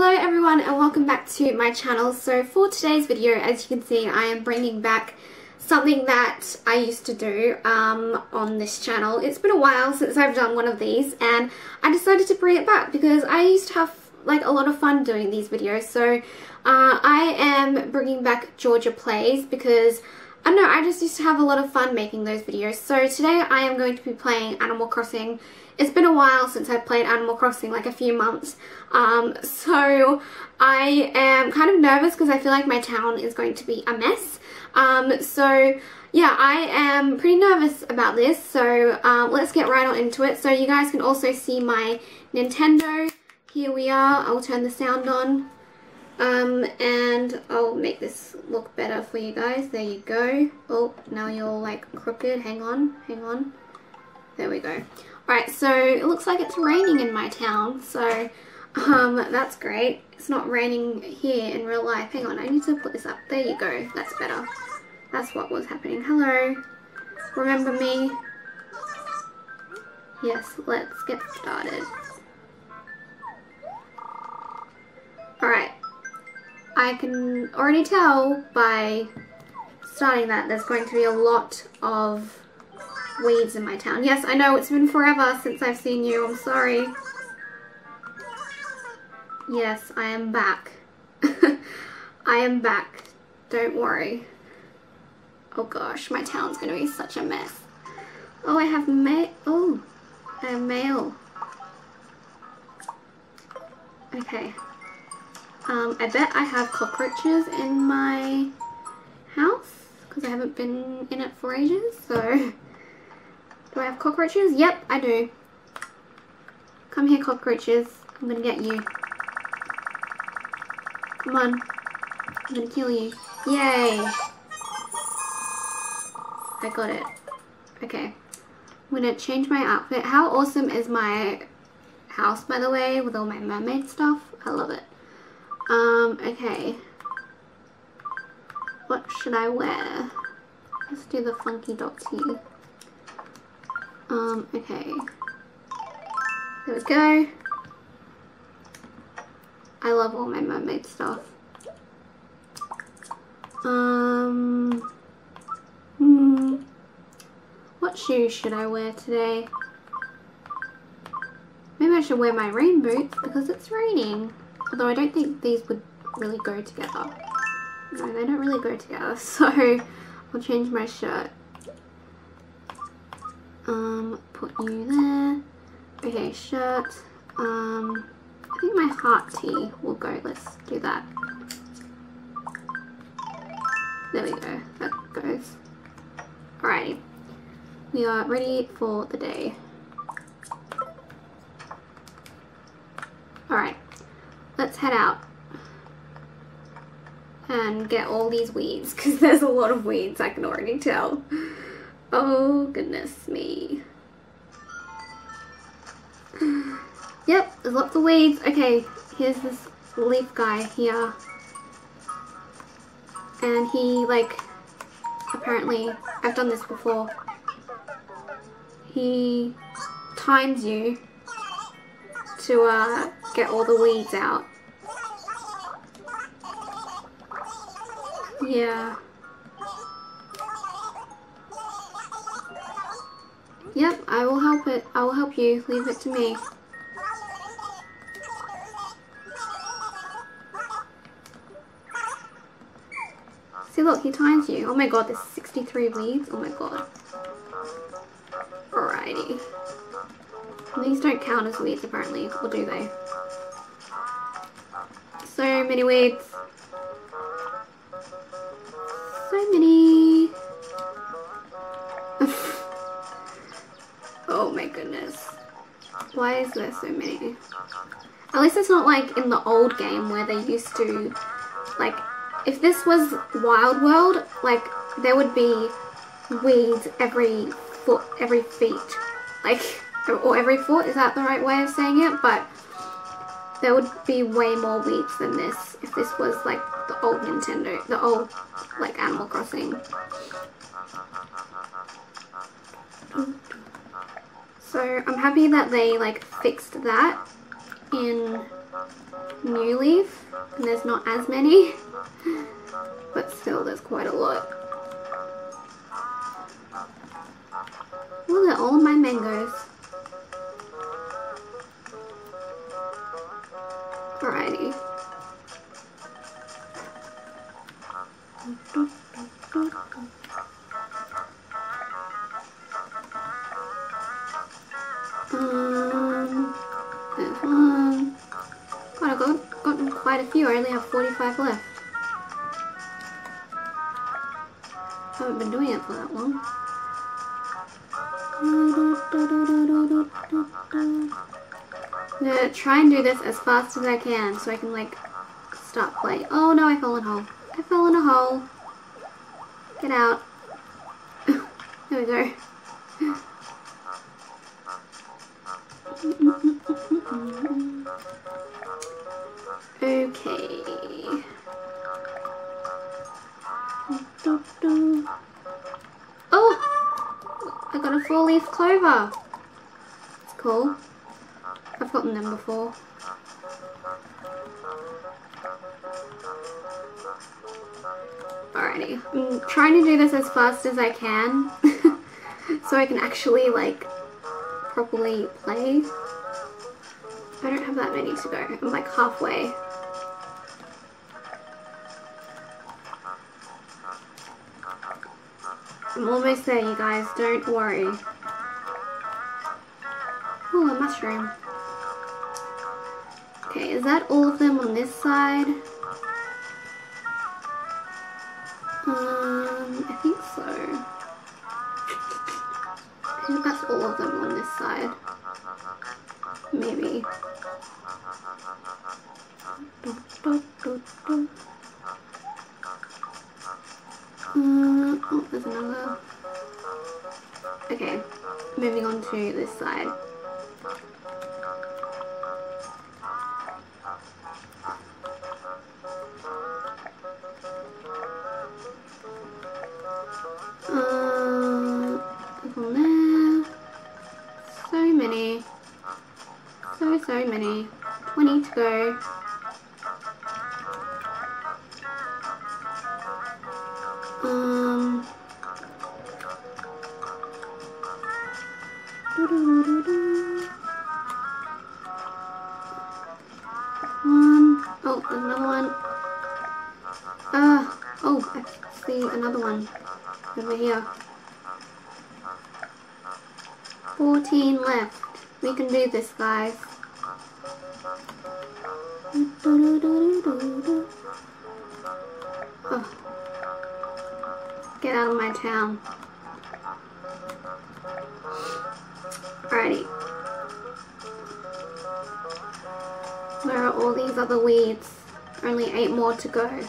Hello everyone and welcome back to my channel. So for today's video, as you can see, I am bringing back something that I used to do um, on this channel. It's been a while since I've done one of these and I decided to bring it back because I used to have like a lot of fun doing these videos. So uh, I am bringing back Georgia Plays because I don't know, I just used to have a lot of fun making those videos. So today I am going to be playing Animal Crossing it's been a while since I've played Animal Crossing, like a few months. Um, so I am kind of nervous because I feel like my town is going to be a mess. Um, so yeah, I am pretty nervous about this. So um, let's get right on into it. So you guys can also see my Nintendo. Here we are. I'll turn the sound on. Um, and I'll make this look better for you guys. There you go. Oh, now you're like crooked. Hang on, hang on. There we go. Alright, so it looks like it's raining in my town, so um, that's great. It's not raining here in real life. Hang on, I need to put this up. There you go. That's better. That's what was happening. Hello. Remember me? Yes, let's get started. Alright. I can already tell by starting that there's going to be a lot of weeds in my town. Yes, I know it's been forever since I've seen you. I'm sorry. Yes, I am back. I am back. Don't worry. Oh gosh, my town's gonna be such a mess. Oh, I have mail. Oh, I have mail. Okay. Um, I bet I have cockroaches in my house because I haven't been in it for ages, so Do I have cockroaches? Yep, I do. Come here, cockroaches. I'm gonna get you. Come on. I'm gonna kill you. Yay! I got it. Okay. I'm gonna change my outfit. How awesome is my house, by the way, with all my mermaid stuff? I love it. Um, okay. What should I wear? Let's do the funky dots here. Um, okay. There we go. I love all my mermaid stuff. Um, hmm. What shoes should I wear today? Maybe I should wear my rain boots because it's raining. Although I don't think these would really go together. No, they don't really go together. So I'll change my shirt. Um, put you there. Okay, shirt. Um, I think my heart tee will go. Let's do that. There we go. That goes. Alrighty. We are ready for the day. Alright. Let's head out and get all these weeds because there's a lot of weeds I can already tell. Oh, goodness me. yep, there's lots of weeds. Okay, here's this leaf guy here. And he, like, apparently, I've done this before. He times you to uh, get all the weeds out. Yeah. Yep, I will help it. I will help you. Leave it to me. See, look, he times you. Oh my god, there's 63 weeds. Oh my god. Alrighty. These don't count as weeds, apparently. Or do they? So many weeds. So many. Oh my goodness. Why is there so many? At least it's not like in the old game where they used to, like, if this was Wild World, like, there would be weeds every foot, every feet. Like, or every foot, is that the right way of saying it? But there would be way more weeds than this if this was like the old Nintendo, the old like Animal Crossing. So I'm happy that they like fixed that in new leaf and there's not as many but still there's quite a lot. Look at all my mangoes. Quite a few. I only have 45 left. haven't been doing it for that long. I'm gonna try and do this as fast as I can so I can like stop playing. Oh no, I fell in a hole. I fell in a hole. Get out. there we go. I got a four leaf clover. It's cool. I've gotten them before. Alrighty. I'm trying to do this as fast as I can so I can actually like properly play. I don't have that many to go. I'm like halfway. Almost there, you guys. Don't worry. Oh, a mushroom. Okay, is that all of them on this side? Um, I think so. I think that's all of them on this side. Maybe. Uh, oh, there's another. Moving on to this side. Um, there. So many. So, so many. Oh, I see another one over here. 14 left. We can do this, guys. Oh. Get out of my town. Alrighty. Where are all these other weeds? Only eight more to go.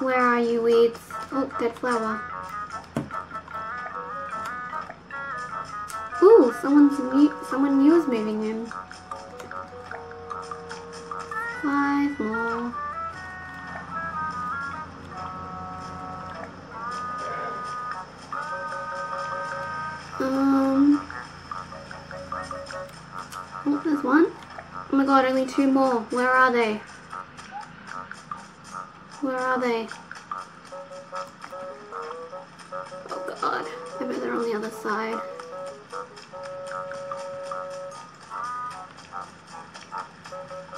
Where are you weeds? Oh, dead flower. Ooh, someone's someone new is moving in. Five more. Um. Oh, there's one. Oh my god, only two more. Where are they? Where are they? Oh god. I bet they're on the other side.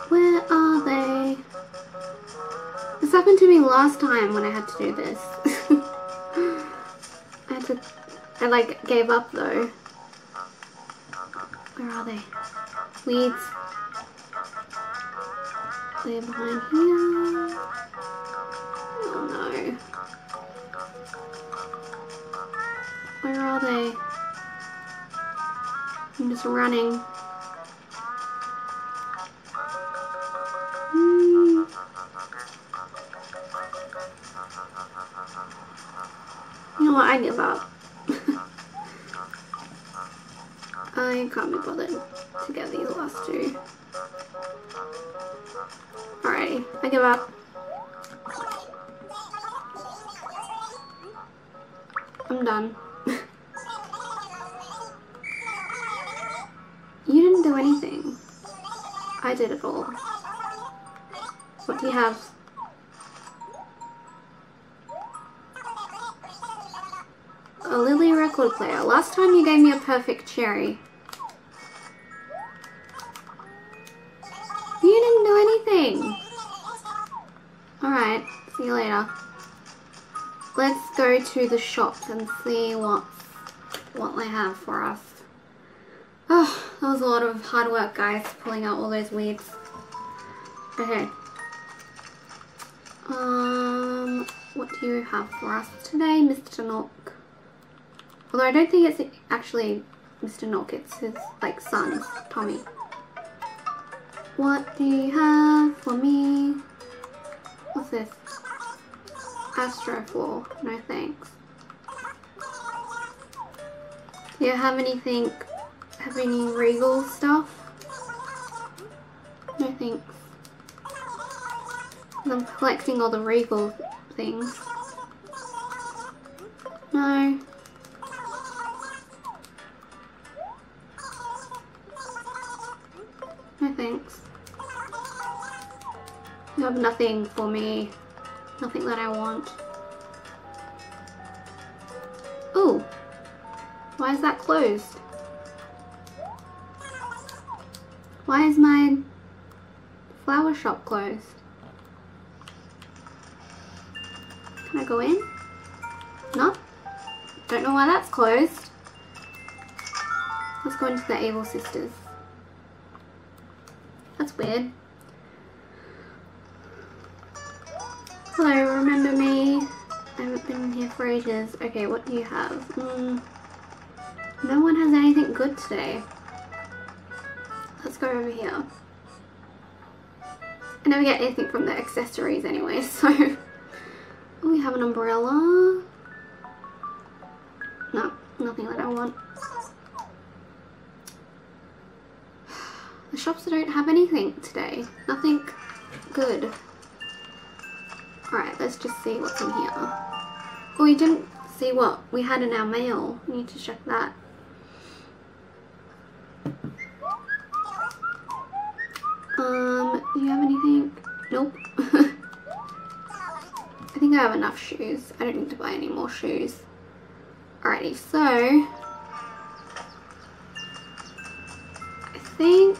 Where are they? This happened to me last time when I had to do this. I had to... I like gave up though. Where are they? Weeds. They're behind here. Running. Hmm. You know what? I give up. I can't be bothered to get these last two. Alrighty, I give up. What do you have? A Lily record player. Last time you gave me a perfect cherry. You didn't do anything. Alright, see you later. Let's go to the shop and see what what they have for us. Oh, that was a lot of hard work, guys, pulling out all those weeds. Okay. Um, what do you have for us today, Mr. Nook? Although I don't think it's actually Mr. Nook, it's his, like, son, Tommy. What do you have for me? What's this? Astro Floor. No thanks. Do you have anything, have any Regal stuff? No thanks. I'm collecting all the Regal things. No. No thanks. You have nothing for me. Nothing that I want. Oh, why is that closed? Why is my flower shop closed? Can I go in? No? Don't know why that's closed. Let's go into the Able Sisters. That's weird. Hello, remember me? I haven't been here for ages. Okay, what do you have? Mm, no one has anything good today. Let's go over here. I never get anything from the accessories anyway, so... We have an umbrella. No, nothing that I want. The shops don't have anything today. Nothing good. Alright, let's just see what's in here. Oh, we didn't see what we had in our mail. We need to check that. Um, do you have anything? Nope. I think I have enough shoes. I don't need to buy any more shoes. Alrighty, so I think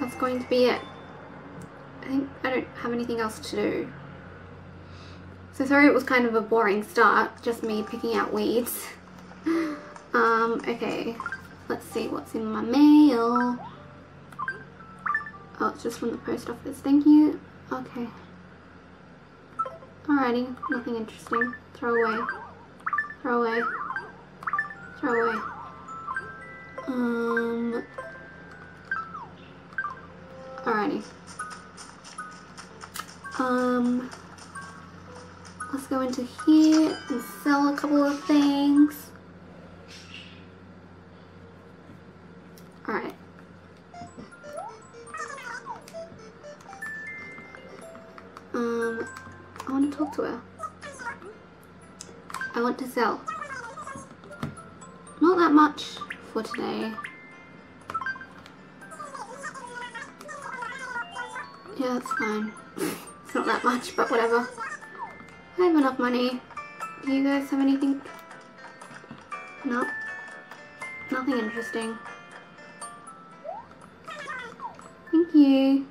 that's going to be it. I think I don't have anything else to do. So sorry it was kind of a boring start, just me picking out weeds. Um, okay, let's see what's in my mail. Oh, it's just from the post office. Thank you. Okay. Alrighty, nothing interesting. Throw away. Throw away. Throw away. Um. Alrighty. Um. Let's go into here and sell a couple of things. Sell. Not that much for today. Yeah, that's fine. it's not that much, but whatever. I have enough money. Do you guys have anything? No. Nothing interesting. Thank you.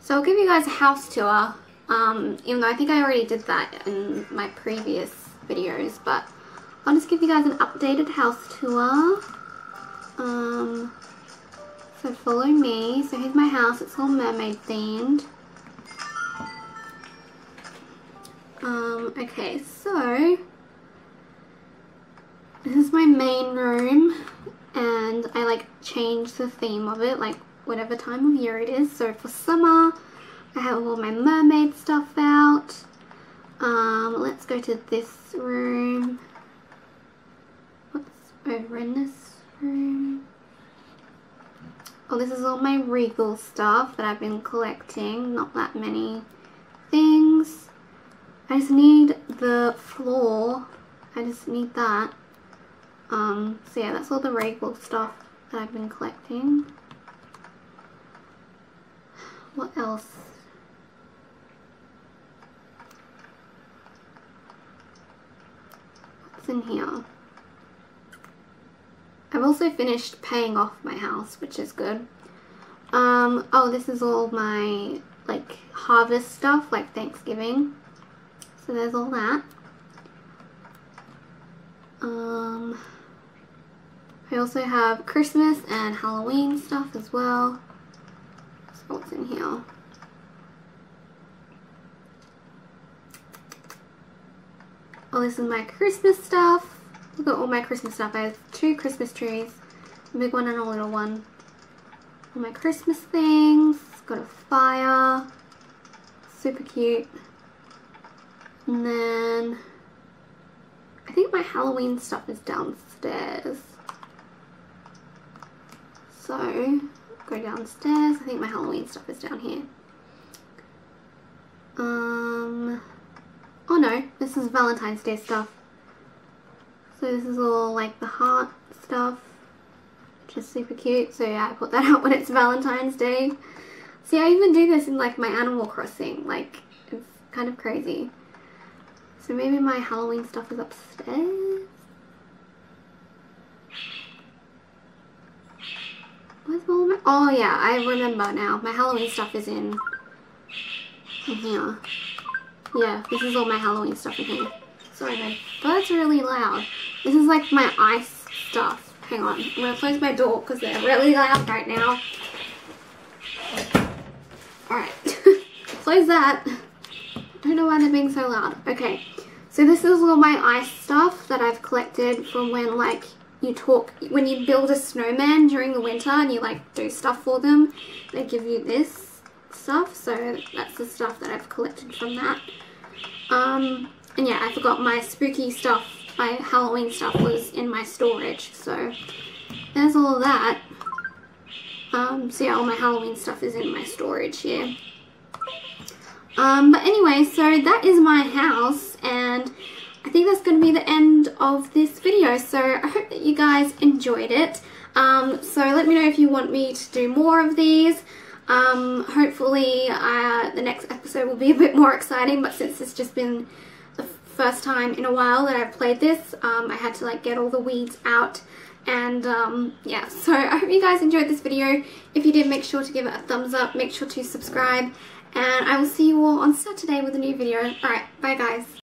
So I'll give you guys a house tour, um, even though I think I already did that in my previous videos, but I'll just give you guys an updated house tour. Um, so follow me. So here's my house. It's all mermaid themed. Um, okay, so this is my main room and I like change the theme of it like whatever time of year it is. So for summer, I have all my mermaid stuff out. Um, let's go to this room. What's over in this room? Oh, this is all my Regal stuff that I've been collecting. Not that many things. I just need the floor. I just need that. Um, so yeah, that's all the Regal stuff that I've been collecting. What else? What's in here? I've also finished paying off my house, which is good. Um, oh, this is all my, like, harvest stuff, like Thanksgiving. So there's all that. Um, I also have Christmas and Halloween stuff as well. So what's in here? Oh, this is my Christmas stuff. Look at all my Christmas stuff. I have two Christmas trees, a big one and a little one. All my Christmas things. Got a fire. Super cute. And then I think my Halloween stuff is downstairs. So go downstairs. I think my Halloween stuff is down here. Um, oh no, this is Valentine's Day stuff. So this is all like the heart stuff, which is super cute. So yeah, I put that out when it's Valentine's Day. See, I even do this in like my Animal Crossing. Like, it's kind of crazy. So maybe my Halloween stuff is upstairs? Where's all my... Oh yeah, I remember now. My Halloween stuff is in, in here. Yeah, this is all my Halloween stuff in here. Sorry, my bird's really loud. This is like my ice stuff. Hang on, I'm gonna close my door because they're really loud right now. Alright, close that. I don't know why they're being so loud. Okay, so this is all my ice stuff that I've collected from when like you talk, when you build a snowman during the winter and you like do stuff for them, they give you this stuff. So that's the stuff that I've collected from that. Um, and yeah, I forgot my spooky stuff, my Halloween stuff was in my storage. So there's all that. Um, so yeah, all my Halloween stuff is in my storage here. Um, but anyway, so that is my house and I think that's going to be the end of this video. So I hope that you guys enjoyed it. Um, so let me know if you want me to do more of these. Um, hopefully uh, the next episode will be a bit more exciting, but since it's just been the first time in a while that I've played this, um, I had to like get all the weeds out and um, yeah so I hope you guys enjoyed this video if you did make sure to give it a thumbs up make sure to subscribe and I will see you all on Saturday with a new video. Alright, bye guys.